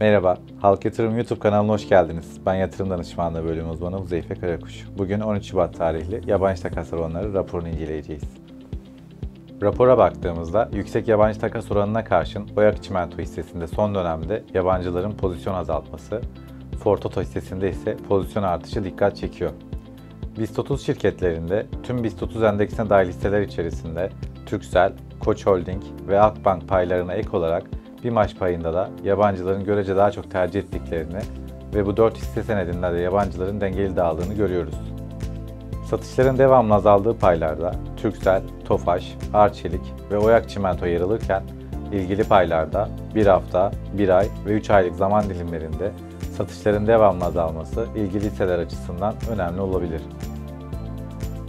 Merhaba, Halk Yatırım YouTube kanalına hoş geldiniz. Ben yatırım danışmanlığı bölüm uzmanı Huzeyfe Karakuş. Bugün 13 Şubat tarihli yabancı takas oranları raporunu inceleyeceğiz. Rapora baktığımızda yüksek yabancı takas oranına karşın Oyak Çimento hissesinde son dönemde yabancıların pozisyon azaltması, Ford Oto hissesinde ise pozisyon artışı dikkat çekiyor. BIST 30 şirketlerinde tüm BIST 30 endeksine dahil hisseler içerisinde Türksel, Koç Holding ve Akbank paylarına ek olarak BİMAŞ payında da yabancıların görece daha çok tercih ettiklerini ve bu 4 hisse senedinde de yabancıların dengeli dağıldığını görüyoruz. Satışların devamlı azaldığı paylarda Türksel, Tofaş, Arçelik ve Oyak Çimento yer alırken ilgili paylarda 1 hafta, 1 ay ve 3 aylık zaman dilimlerinde satışların devamlı azalması ilgili hisseler açısından önemli olabilir.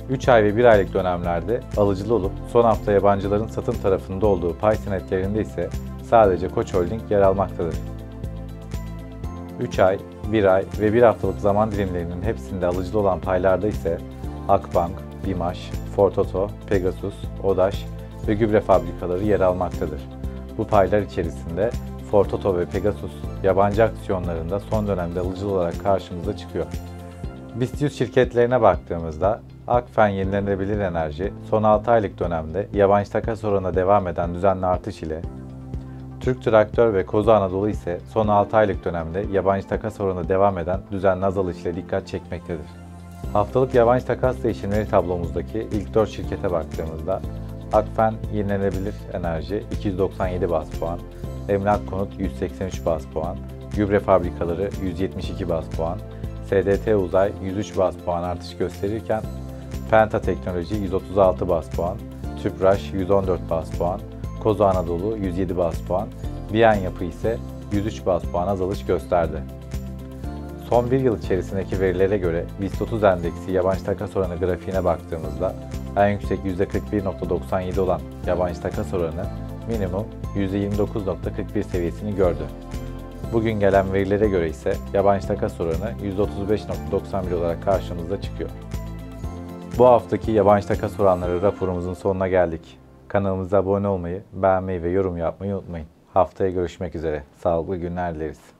3 ay ve 1 aylık dönemlerde alıcılı olup son hafta yabancıların satın tarafında olduğu pay senetlerinde ise sadece Koç Holding yer almaktadır. 3 ay, 1 ay ve 1 haftalık zaman dilimlerinin hepsinde alıcılı olan paylarda ise Akbank, Bimaş, Fortoto, Pegasus, Odaş ve gübre fabrikaları yer almaktadır. Bu paylar içerisinde Fortoto ve Pegasus yabancı aksiyonlarında son dönemde alıcılı olarak karşımıza çıkıyor. BIST 100 şirketlerine baktığımızda Akfen Yenilenebilir Enerji son 6 aylık dönemde yabancı takas oranına devam eden düzenli artış ile Türk Traktör ve Koza Anadolu ise son 6 aylık dönemde yabancı takas oranı devam eden düzenli azalış ile dikkat çekmektedir. Haftalık yabancı takas değişimleri tablomuzdaki ilk 4 şirkete baktığımızda Akfen Yenilenebilir Enerji 297 bas puan, Emlak Konut 183 bas puan, Gübre Fabrikaları 172 bas puan, SDT Uzay 103 bas puan artış gösterirken Penta Teknoloji 136 bas puan, Tüpraş 114 bas puan, Koza Anadolu 107 bas puan, Biyen Yapı ise 103 bas puan azalış gösterdi. Son bir yıl içerisindeki verilere göre BIST 30 endeksi yabancı takas oranı grafiğine baktığımızda en yüksek %41.97 olan yabancı takas oranı minimum %29.41 seviyesini gördü. Bugün gelen verilere göre ise yabancı takas oranı %35.91 olarak karşımıza çıkıyor. Bu haftaki yabancı takas oranları raporumuzun sonuna geldik. Kanalımıza abone olmayı, beğenmeyi ve yorum yapmayı unutmayın. Haftaya görüşmek üzere. Sağlıklı günler dileriz.